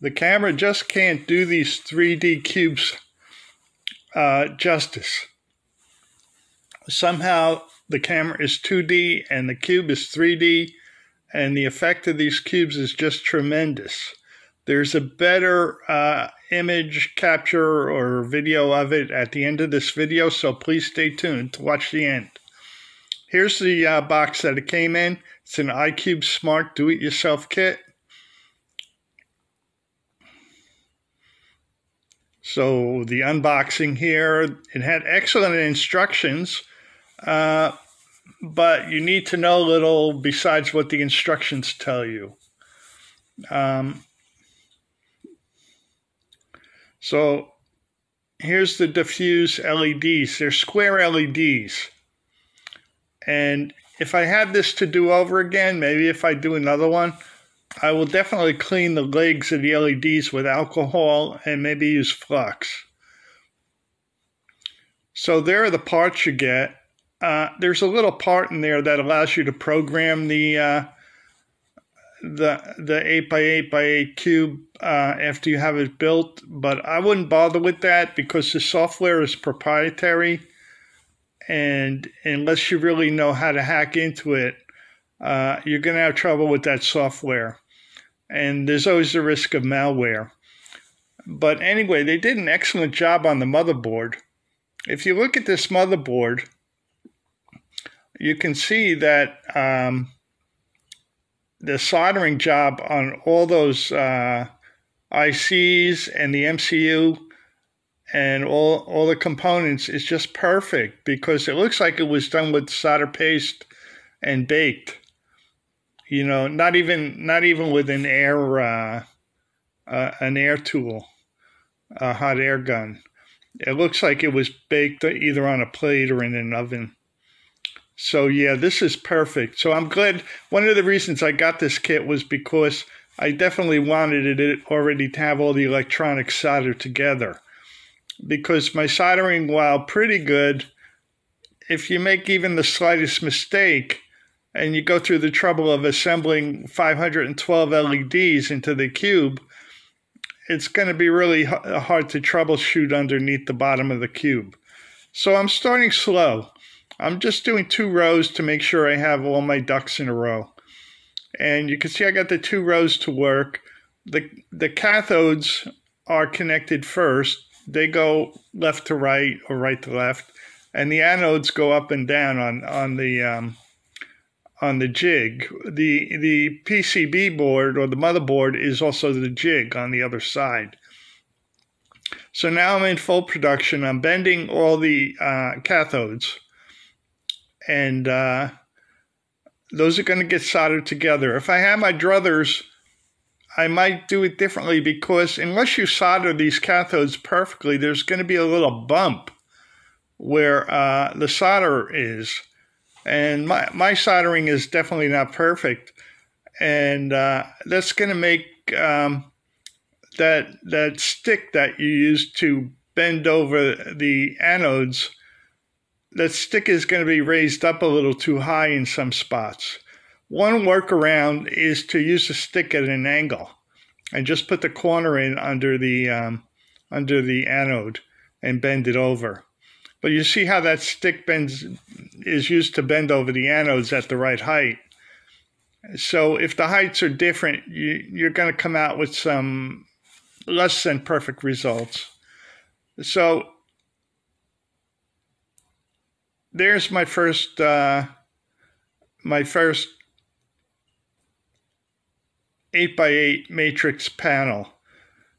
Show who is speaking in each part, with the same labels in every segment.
Speaker 1: The camera just can't do these 3D cubes uh, justice. Somehow the camera is 2D and the cube is 3D, and the effect of these cubes is just tremendous. There's a better uh, image capture or video of it at the end of this video, so please stay tuned to watch the end. Here's the uh, box that it came in. It's an iCubeSmart Do-It-Yourself Kit. So the unboxing here, it had excellent instructions, uh, but you need to know a little besides what the instructions tell you. Um, so here's the diffuse LEDs. They're square LEDs. And if I had this to do over again, maybe if I do another one, I will definitely clean the legs of the LEDs with alcohol and maybe use flux. So there are the parts you get. Uh, there's a little part in there that allows you to program the uh, the the eight by eight by eight cube uh, after you have it built, but I wouldn't bother with that because the software is proprietary, and unless you really know how to hack into it, uh, you're going to have trouble with that software and there's always the risk of malware. But anyway, they did an excellent job on the motherboard. If you look at this motherboard, you can see that um, the soldering job on all those uh, ICs and the MCU and all, all the components is just perfect because it looks like it was done with solder paste and baked you know, not even not even with an air uh, uh, an air tool, a hot air gun. It looks like it was baked either on a plate or in an oven. So yeah, this is perfect. So I'm glad. One of the reasons I got this kit was because I definitely wanted it already to have all the electronics soldered together. Because my soldering, while pretty good, if you make even the slightest mistake, and you go through the trouble of assembling 512 LEDs into the cube, it's going to be really hard to troubleshoot underneath the bottom of the cube. So I'm starting slow. I'm just doing two rows to make sure I have all my ducks in a row. And you can see I got the two rows to work. The, the cathodes are connected first. They go left to right or right to left. And the anodes go up and down on, on the um, on the jig. The the PCB board or the motherboard is also the jig on the other side. So now I'm in full production. I'm bending all the uh, cathodes, and uh, those are going to get soldered together. If I had my druthers, I might do it differently because unless you solder these cathodes perfectly, there's going to be a little bump where uh, the solder is. And my, my soldering is definitely not perfect. And uh, that's going to make um, that, that stick that you use to bend over the anodes, that stick is going to be raised up a little too high in some spots. One workaround is to use the stick at an angle and just put the corner in under the um, under the anode and bend it over. But you see how that stick bends is used to bend over the anodes at the right height. So if the heights are different, you, you're going to come out with some less than perfect results. So there's my first uh, my first 8 by 8 matrix panel.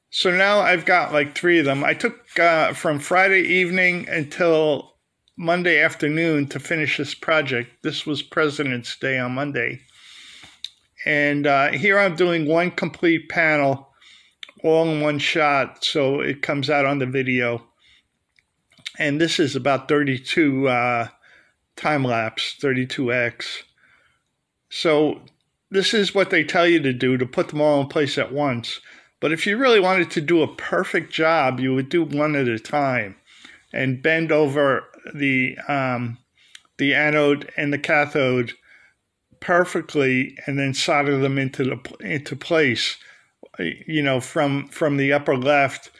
Speaker 1: So now I've got like three of them. I took uh, from Friday evening until Monday afternoon to finish this project. This was President's Day on Monday. And uh, here I'm doing one complete panel all in one shot, so it comes out on the video. And this is about 32 uh, time lapse, 32x. So this is what they tell you to do to put them all in place at once. But if you really wanted to do a perfect job, you would do one at a time and bend over the um, the anode and the cathode perfectly and then solder them into the into place you know, from from the upper left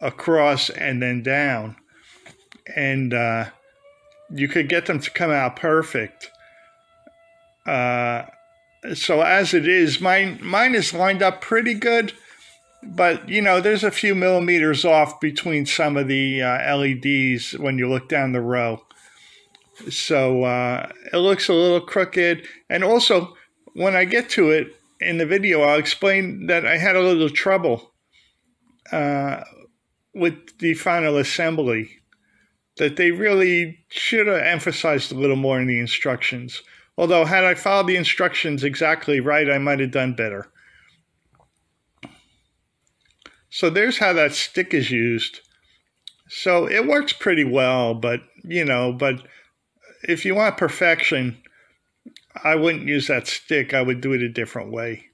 Speaker 1: across and then down, and uh, you could get them to come out perfect. Uh, so as it is, mine mine is lined up pretty good, but you know, there's a few millimeters off between some of the uh, LEDs when you look down the row. So uh, it looks a little crooked, and also when I get to it in the video, I'll explain that I had a little trouble uh, with the final assembly. That they really should have emphasized a little more in the instructions. Although, had I followed the instructions exactly right, I might have done better. So there's how that stick is used. So it works pretty well, but you know, but if you want perfection, I wouldn't use that stick. I would do it a different way.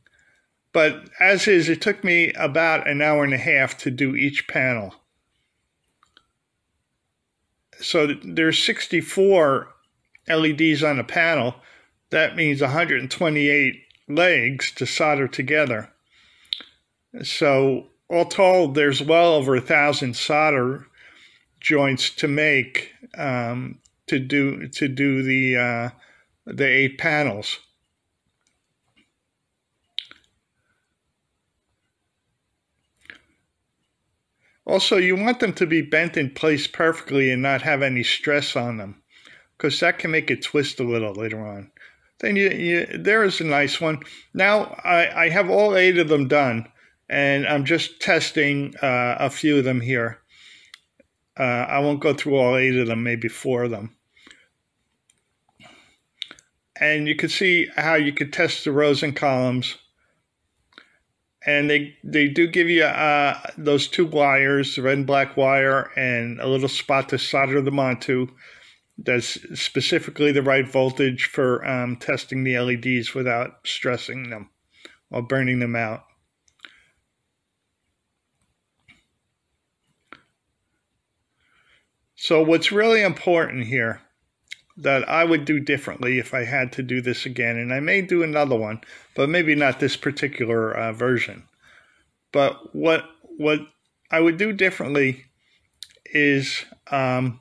Speaker 1: But as is, it took me about an hour and a half to do each panel. So there's 64 LEDs on a panel. That means 128 legs to solder together. So all told, there's well over a thousand solder joints to make um, to do to do the uh, the eight panels. Also, you want them to be bent in place perfectly and not have any stress on them, because that can make it twist a little later on. Then you, you there is a nice one. Now I, I have all eight of them done, and I'm just testing uh, a few of them here. Uh, I won't go through all eight of them, maybe four of them and you can see how you could test the rows and columns. And they they do give you uh, those two wires, the red and black wire, and a little spot to solder them onto. That's specifically the right voltage for um, testing the LEDs without stressing them or burning them out. So what's really important here that I would do differently if I had to do this again. And I may do another one, but maybe not this particular uh, version. But what what I would do differently is um,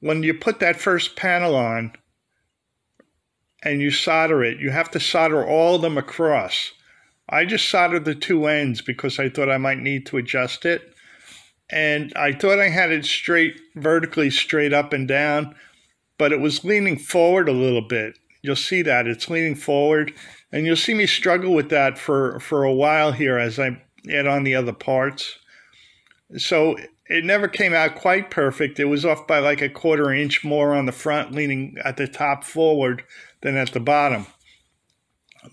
Speaker 1: when you put that first panel on and you solder it, you have to solder all of them across. I just soldered the two ends because I thought I might need to adjust it. And I thought I had it straight, vertically straight up and down but it was leaning forward a little bit. You'll see that it's leaning forward, and you'll see me struggle with that for for a while here as I add on the other parts. So it never came out quite perfect. It was off by like a quarter inch more on the front, leaning at the top forward than at the bottom.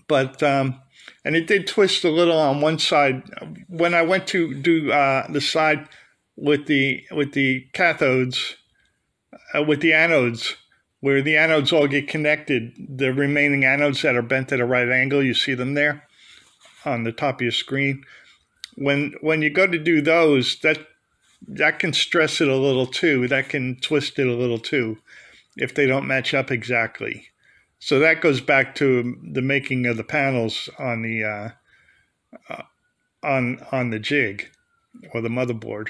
Speaker 1: But um, and it did twist a little on one side when I went to do uh, the side with the with the cathodes uh, with the anodes, where the anodes all get connected, the remaining anodes that are bent at a right angle, you see them there on the top of your screen. When when you go to do those, that that can stress it a little too. That can twist it a little too, if they don't match up exactly. So that goes back to the making of the panels on the uh, uh, on on the jig or the motherboard.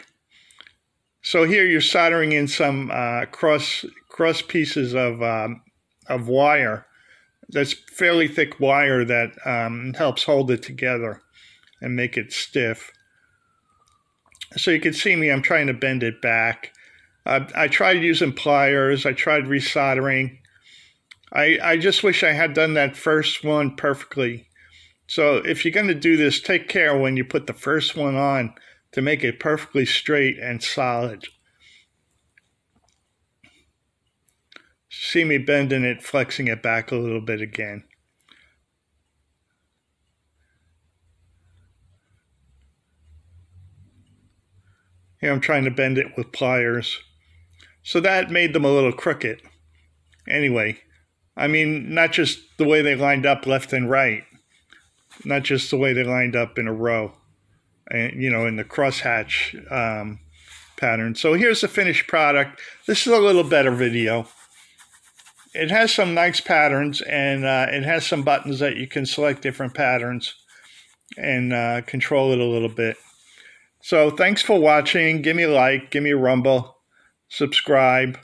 Speaker 1: So here you're soldering in some uh, cross cross pieces of um, of wire. That's fairly thick wire that um, helps hold it together and make it stiff. So you can see me, I'm trying to bend it back. Uh, I tried using pliers. I tried resoldering. I, I just wish I had done that first one perfectly. So if you're going to do this, take care when you put the first one on to make it perfectly straight and solid. See me bending it, flexing it back a little bit again. Here I'm trying to bend it with pliers. So that made them a little crooked. Anyway, I mean, not just the way they lined up left and right, not just the way they lined up in a row and you know in the crosshatch um, pattern. So here's the finished product. This is a little better video. It has some nice patterns and uh, it has some buttons that you can select different patterns. and uh, control it a little bit. So thanks for watching. Give me a like, give me a rumble, subscribe.